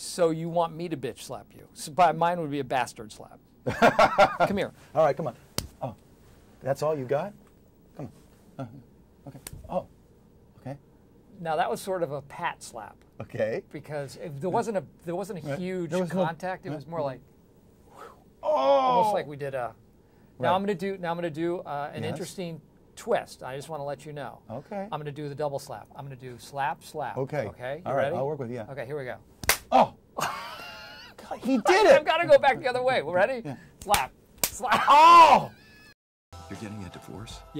So you want me to bitch slap you? So, but mine would be a bastard slap. Come here. All right, come on. Oh, that's all you got? Come on. Uh, okay. Oh, okay. Now that was sort of a pat slap Okay. because if there wasn't a there wasn't a huge was no- contact. it was more like Oh! almost like we did a. Now Right. I'm going to do now I'm going to do uh, an Yes. interesting twist. I just want to let you know. Okay. I'm going to do the double slap. I'm going to do slap slap. Okay. Okay. All You right, ready? I'll work with you. Okay. Here we go. Oh! God, he did it! I've got to go back the other way. We're ready? Slap. Slap. Oh! You're getting a divorce? Yeah.